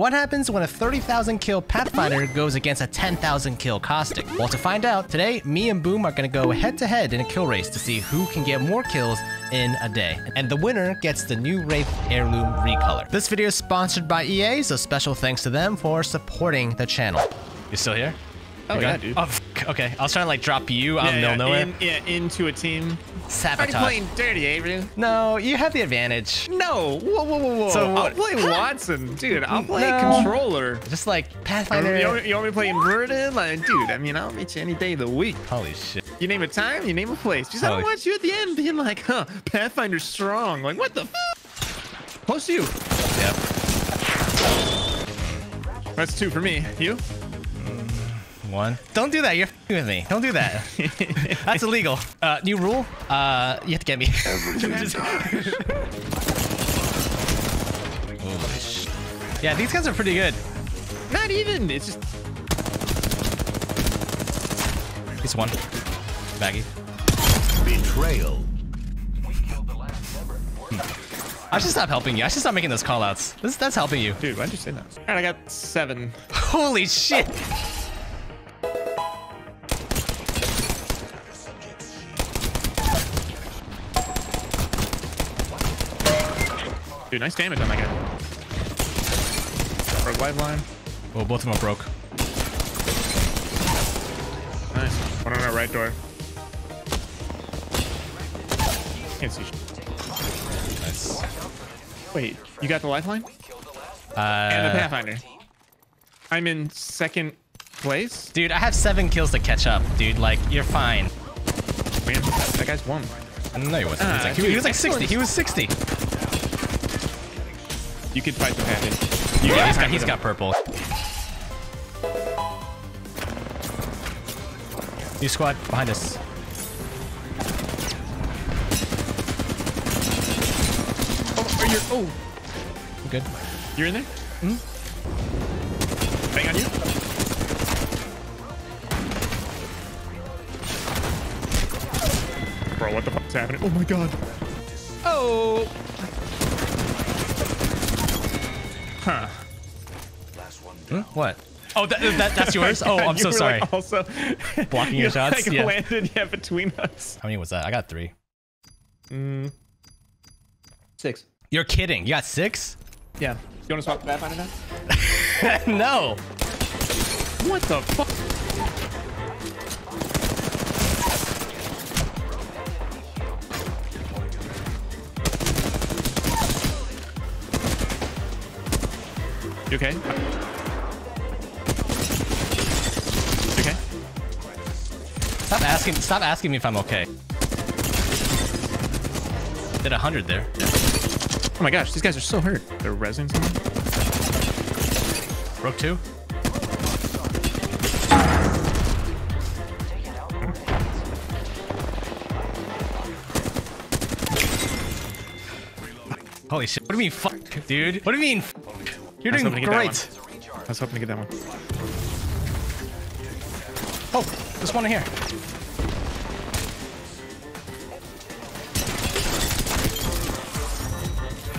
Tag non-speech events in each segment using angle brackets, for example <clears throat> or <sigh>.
What happens when a 30,000 kill Pathfinder goes against a 10,000 kill Caustic? Well, to find out, today, me and Boom are gonna go head to head in a kill race to see who can get more kills in a day. And the winner gets the new Wraith Heirloom recolor. This video is sponsored by EA, so special thanks to them for supporting the channel. You still here? Oh, You yeah, got- dude. Oh, f- okay. I was trying to like drop you out in the middle nowhere. in, yeah, into a team. Sabotage. Already Sabotage. playing dirty, Avery. No, you have the advantage. No, whoa, whoa, whoa, whoa. So I'll what- play Wattson, dude. I'll play No. controller. Just like oh, You Pathfinder. want, you want me to play inverted? Like, dude, I mean, I'll meet you any day of the week. Holy shit. You name a time, you name a place. Just I don't want you at the end being like, huh, Pathfinder's strong. Like, what the f? Close to you. Yep. That's two for me. You? One. Don't do that. You're with me. Don't do that. <laughs> That's illegal. Uh, new rule. Uh, you have to get me. <laughs> Yeah, these guys are pretty good. Not even. It's just. He's one. Baggy. Betrayal. I should stop helping you. I should stop making those callouts. This that's helping you. Dude, why'd you say that? All right, I got seven. <laughs> Holy shit. Dude, nice damage on that guy. Broke lifeline. Oh, both of them are broke. Nice. One on our right door. Can't see. shit. Nice. Wait, you got the lifeline Uh, and the Pathfinder. I'm in second place. dude, I have seven kills to catch up, dude. Like, you're fine. Man, that guy's won. No, he wasn't. he, was Ah, like, he, he was like 60. He was 60. You could fight the Pathfinder. You Yeah, got he's got, time he's got purple. New squad behind us. Oh, are you? Oh, I'm good. you're in there. Hmm. Bang on you. Bro, what the fuck's happening? Oh my god. Oh. Huh. Hmm? What? Oh, that, that, that's <laughs> yours? Oh, I'm You so were, sorry. <laughs> Like, also Blocking you, your shots? Like, Yeah. landed yeah between us. How many was that? I got three. Mm. Six. You're kidding. You got six? Yeah. You want to swap the Pathfinder now? <laughs> no. What the fuck? You okay? You okay? Stop asking. Stop asking me if I'm okay. Did a hundred there. Oh my gosh, these guys are so hurt. They're resing someone? Broke two. Holy shit. What do you mean, fuck, dude? What do you mean, fuck? You're doing great. I was hoping to get that one. Oh, there's one in here.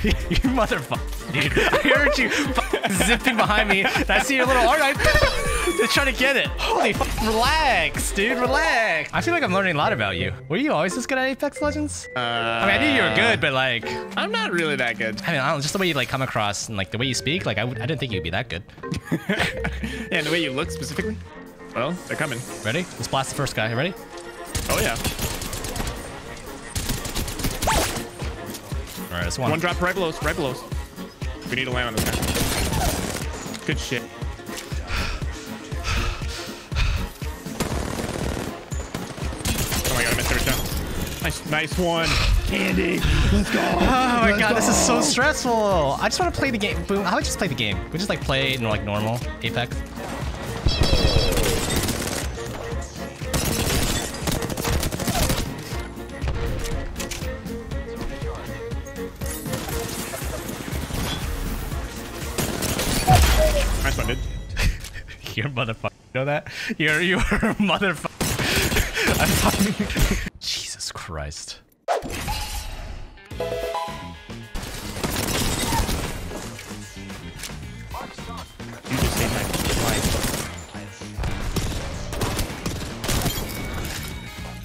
<laughs> you motherfucker, dude. <laughs> I heard you <laughs> zipping behind me. I see your little arm. I to try to get it. Holy fuck. Relax, dude. Relax. I feel like I'm learning a lot about you. Were you always this good at Apex Legends? Uh, I mean, I knew you were good, but like, I'm not really that good. I mean, I don't know, just the way you like come across and like the way you speak, like I, I didn't think you'd be that good. yeah, <laughs> and the way you look specifically. Well, they're coming. Ready? Let's blast the first guy. You ready? Oh yeah. All right, this one. One drop right below us, right below us. We need to land on this guy. Good shit. My god, I missed every shot. Nice, nice one. Candy. Let's go. Oh my god, this is so stressful. I just want to play the game. Boom. How about just play the game? We just like play you know, like normal Apex. Nice one, dude. <laughs> You're motherfucker. You know that? You're you're <laughs> motherfucker. <laughs> I'm fucking- Jesus Christ.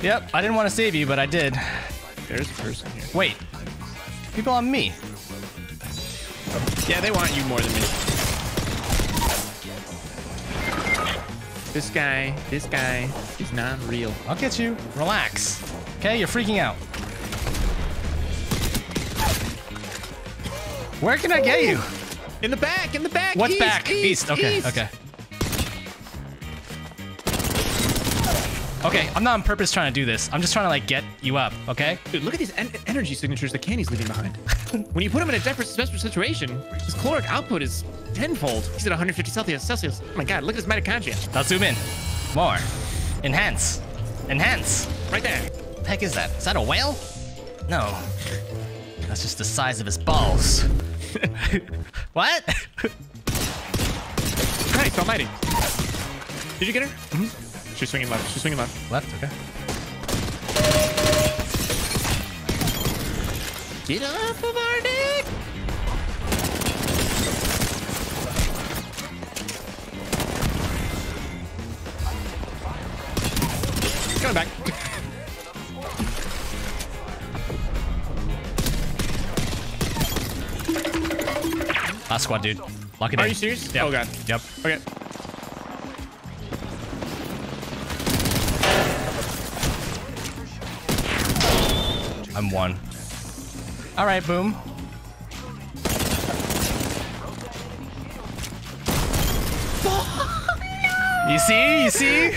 Yep, I didn't want to save you, but I did. There's a person here. Wait. People on me. Yeah, they want you more than me. This guy, this guy is not real. I'll get you. Relax. Okay, you're freaking out. Where can I get you? In the back, in the back. What's east, back? East, Okay, east. okay. Okay, I'm not on purpose trying to do this. I'm just trying to like get you up, okay? Dude, look at these en- energy signatures that Candy's leaving behind. <laughs> when you put him in a desperate, desperate situation, his caloric output is tenfold. He's at 150 Celsius. Celsius. Oh my God, look at his mitochondria. Now zoom in. More. Enhance. Enhance. Right there. What the heck is that? Is that a whale? No. That's just the size of his balls. <laughs> what? Christ almighty. Did you get her? Mm-hmm. She's swinging left. She's swinging left. Left, okay. Get off of our dick! Coming back. Last squad, dude. Lock it Are in. you serious? Yep. Oh god. Yep. Okay. I'm one. All right, boom. <laughs> You see? You see?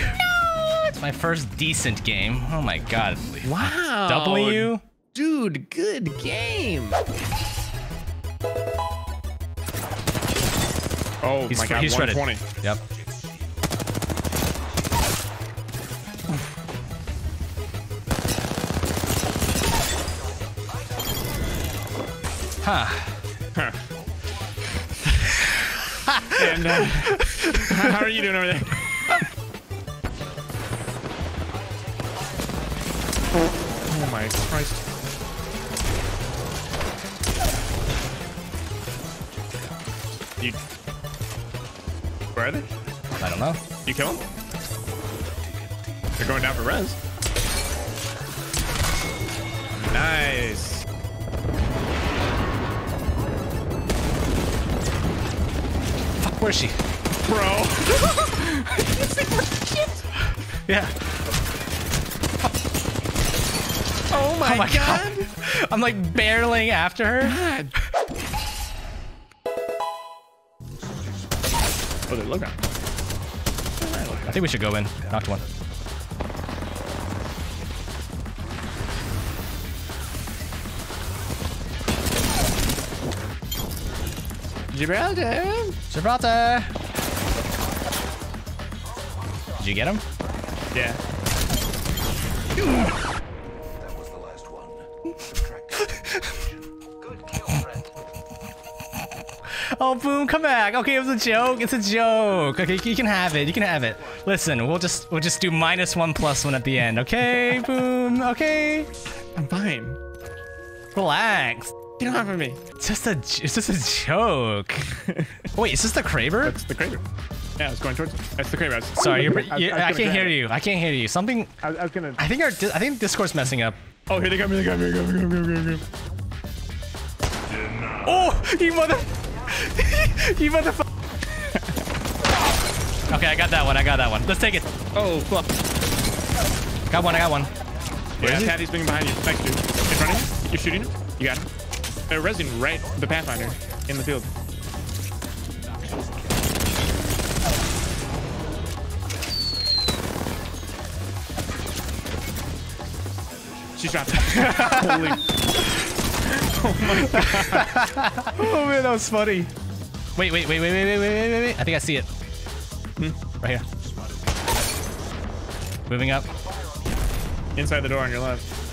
It's my first decent game. Oh my god. Wow. Doubling you? Dude, good game. Oh He's, my god, he's shredded. 120. Yep. Huh. <laughs> And uh, how are you doing over there? oh my Christ. You. Where are they? I don't know. You kill them? They're going down for res. Nice. Fuck, where's she? Bro. <laughs> Yeah. <laughs> Oh my, Oh my god. god. I'm like barreling after her. God. Oh, they look out. I think we should go in. Knocked one. Gibraltar. Gibraltar! Did you get him? Yeah. That was the last one. <laughs> Oh, boom, come back. Okay, it was a joke. It's a joke. Okay, you can have it. You can have it. Listen, we'll just we'll just do minus one plus one at the end. Okay, <laughs> boom. Okay. I'm fine. Relax. Get off of me. It's just a it's just a joke. <laughs> Wait, is this the Kraber? That's the Kraber. Yeah, I was going towards. That's the Kraber. I was- Sorry, you're, I was- I was I can't hear it. you. I can't hear you. Something. I, I was gonna. I think our I think Discord's messing up. Oh, here they come! Here they come! Here they come! Here they come! Here they come! Oh, you mother. <laughs> you motherfucker. <laughs> okay, I got that one. I got that one. Let's take it. Oh, fuck! Got one. I got one. Yeah, is? Patty's swinging behind you. Next to you. In front of you. You're shooting him. You got him. They're resing right the Pathfinder in the field. She's <laughs> dropped. Holy. Oh my god. <laughs> oh man, that was funny. Wait, wait, wait, wait, wait, wait, wait, wait, wait. I think I see it. Hmm, right here. Moving up. Inside the door on your left.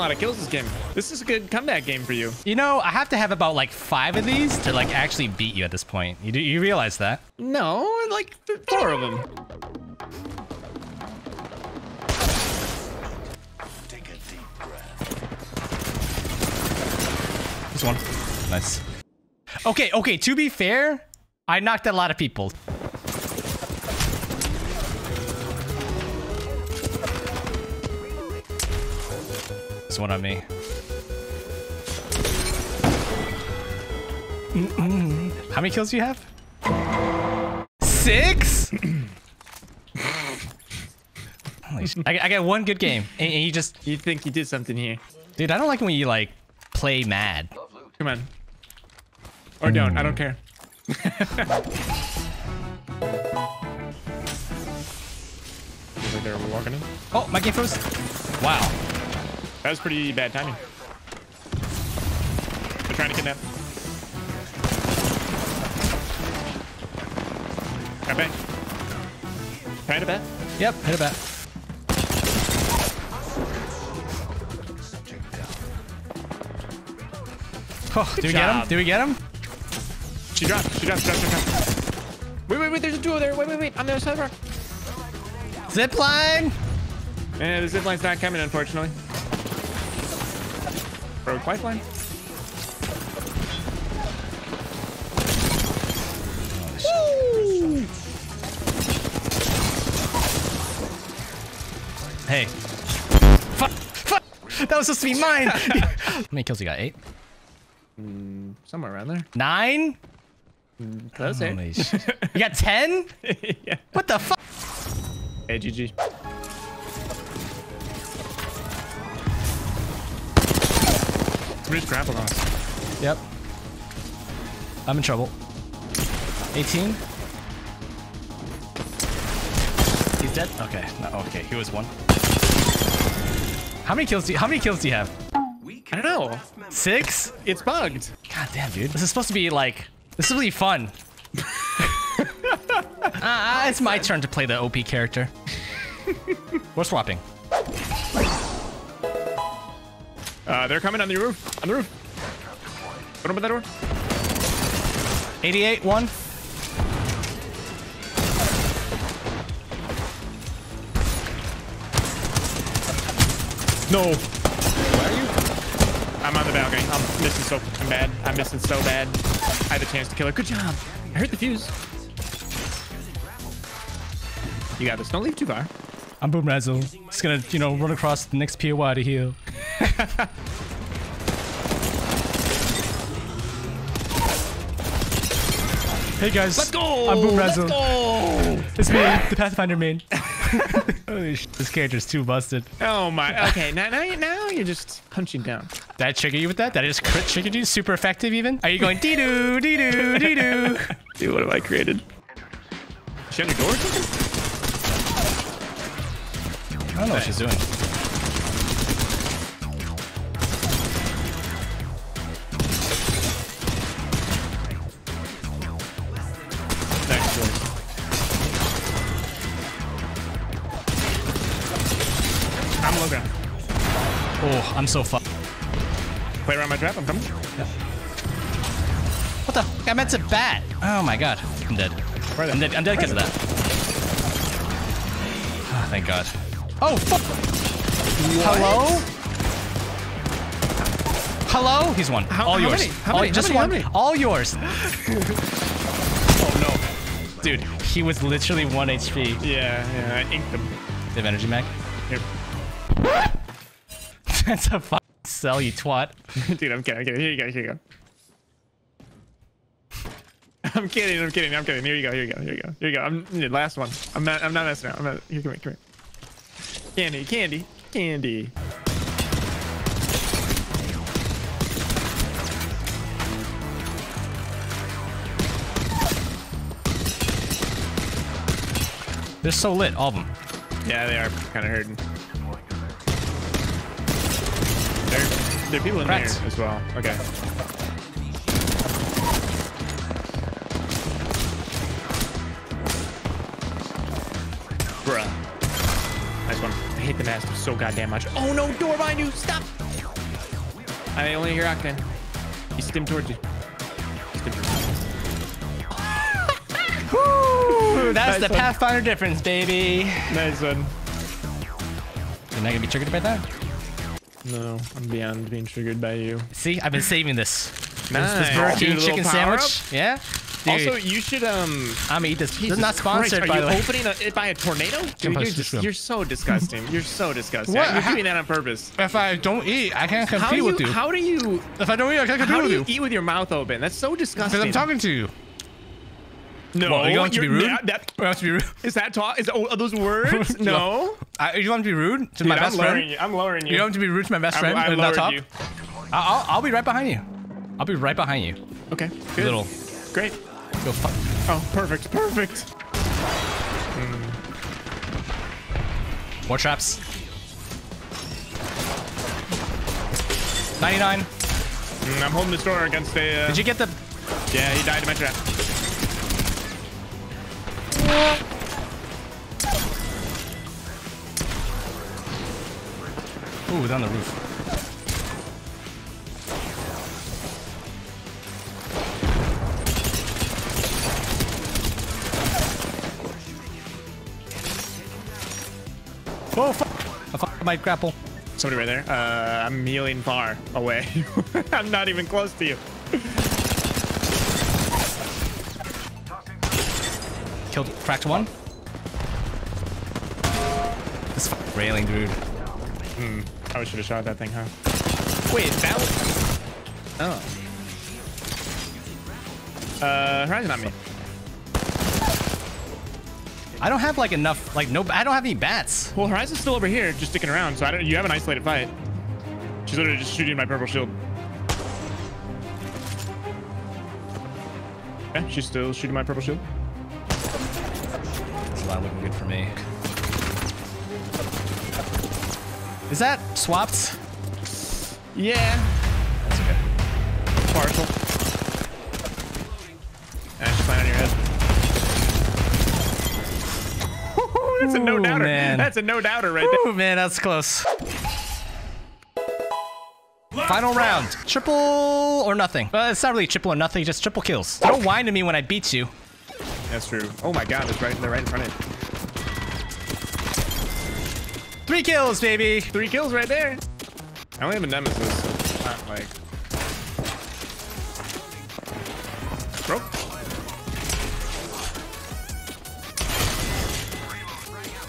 Lot of kills this game. This is a good comeback game for you. You know, I have to have about like five of these to like actually beat you at this point. You do, you realize that? No, like four of them. Take a deep breath. This one. Nice. Okay, okay, to be fair, I knocked a lot of people. This one on me. How many kills do you have? Six? <clears throat> Holy sh- I, I got one good game, and, and you just, You think you did something here? dude. I don't like when you like play mad. Come on. Or don't. I don't care. <laughs> Like they're walking in. Oh, my game froze. Wow. That was pretty bad timing. They're trying to kidnap. Got back. Trying to bet. Yep, hit it back. Oh, do we get him? Do we get him? She dropped. She dropped. She dropped. She dropped. Wait, wait, wait. There's a duo there. Wait, wait, wait. On the other side of the rock. Zip line. Eh, the zip line's not coming, unfortunately. Road pipeline. Hey. Fuck. Fuck. That was supposed to be mine. <laughs> How many kills you got? Eight? Mm, somewhere around there. Nine? Mm, That's eh? Holy <laughs> it. You got ten? <laughs> yeah. What the fuck? Hey, GG. We just grappled on us. Yep. I'm in trouble. 18. He's dead? Okay. No, okay, he was one. How many kills do you, how many kills do you have? I don't know. Six? It's bugged. God damn, dude. This is supposed to be like this is supposed to be fun. <laughs> Ah, it's my turn to play the OP character. We're swapping. Uh, they're coming on the roof. On the roof. Open up that door. 88, one. No. Where are you? I'm on the balcony. I'm missing so I'm bad. I'm missing so bad. I had a chance to kill her. Good job. I heard the fuse. You got this. Don't leave too far. I'm Boom Razzle. Just gonna, you know, run across the next POI to heal. Hey guys. Let's go. I'm Boom Let's go. It's me, the Pathfinder main. <laughs> Holy sh- this character's too busted. Oh my. <laughs> Okay. Now, now, you- now you're just punching down. That I trigger you with that? Did I just crit trigger you? Super effective even? Are you going <laughs> dee doo, dee doo, dee doo? Dude, what have I created? She on your door or something? I don't know what she's doing. Oh, I'm so fucked. Play around my trap. I'm coming. What the? I meant to bat. Oh my god. I'm dead. Are I'm dead. I'm dead because of that. Oh, thank god. Oh fuck. Hello? Hello? He's one. How- All how yours. many? How All, many? How just many? How one. many? All yours. <laughs> oh no. Dude, he was literally one HP. Yeah, yeah. I inked. Do you have energy, mag? Here. That's a fucking cell, you twat. <laughs> Dude, I'm kidding. I'm kidding. Here you go. Here you go. <laughs> I'm kidding. I'm kidding. I'm kidding. Here you go. Here you go. Here you go. Here you go. I'm the last one. I'm not. I'm not messing around. I'm not. Here, come here. Come here. Candy. Candy. Candy. They're so lit, all of them. Yeah, they are kind of hurting. There, are people in Cracked. there as well. Okay. Bruh. Nice one. I hate the master so goddamn much. Oh no, door behind you! Stop! I only hear Octane. He stimmed towards you. Stimmed towards you. <laughs> Woo! That's Nice the one. Pathfinder difference, baby. Nice one. You're not gonna be triggered by that? No, I'm beyond being triggered by you. See, I've been saving this. This, Nice. this Burger King chicken power sandwich. Yeah. Dude, Also, you should um. I'm gonna eat this. This Jesus is not sponsored, Christ, by are the you way. opening a, it by a tornado? Dude, you're, just, you're so disgusting. You're so disgusting. What? You're doing that on purpose. If I don't eat, I can't How compete do you, with you. how do you if I don't eat, I can't compete how do with you you. eat with your mouth open? That's so disgusting. Because I'm talking to you. No, What, you want to be rude? That, that, You want to be rude? is that talk? Is oh, are those words? <laughs> no. I, you want to be rude to my Dude, best I'm lowering friend? you. I'm lowering you. You want to be rude to my best I'm- friend I and not lowered talk? you. I'll, I'll, I'll be right behind you. I'll be right behind you. Okay. Good. Little. Great. Go fuck. Oh, perfect. Perfect. More traps. 99. Mm, I'm holding this door against a. Uh, Did you get the? Yeah, he died in my trap. Ooh, down the roof. Oh, fuck. I fucked my grapple. Somebody right there. Uh, I'm healing far away. <laughs> I'm not even close to you. Killed, cracked one. This fucking railing, dude. Hmm. I should have shot that thing, huh? Wait, that was. Oh. Uh, Horizon on me. I don't have like enough, like no, I don't have any bats. Well, Horizon's still over here, just sticking around. So I don't. You have an isolated fight. She's literally just shooting my purple shield. Yeah, she's still shooting my purple shield. It's not looking good for me. Is that swapped? Yeah, That's okay. partial. And she's on your head. <laughs> That's a no Ooh, doubter. man. That's a no doubter right there. Ooh, man, that's close. Final round. Triple or nothing. Well, it's not really triple or nothing, just triple kills. Don't whine to me when I beat you. That's true. Oh my god, that's right. They're right in front of you. Three kills, baby. Three kills right there. I only have a nemesis. Not like. Bro.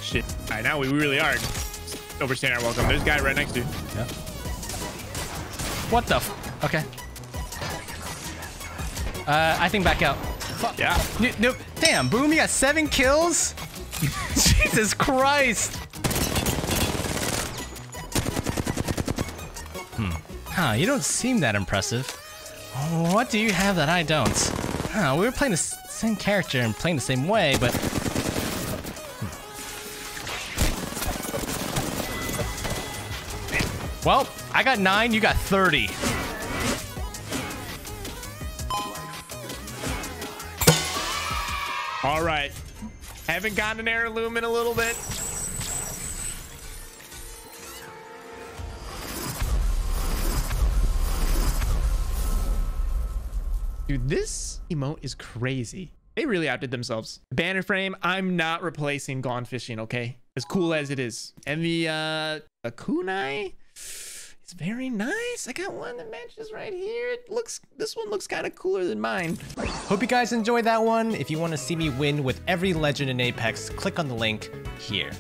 Shit. All right, now we really are overstaying our welcome. There's a guy right next to you. Yeah. What the? F okay. Uh, I think back out. Yeah. No, no, damn, Boom, you got seven kills? <laughs> Jesus Christ. Hmm. Huh, you don't seem that impressive. What do you have that I don't? Huh, we were playing the same character and playing the same way, but... Hmm. Well, I got nine, you got 30. All right. Haven't gotten an heirloom in a little bit. Dude, this emote is crazy. They really outdid themselves. Banner frame, I'm not replacing Gone Fishing, okay? As cool as it is. And the uh a kunai is very nice. I got one that matches right here. It looks this one looks kind of cooler than mine. Hope you guys enjoyed that one. If you want to see me win with every legend in Apex, click on the link here.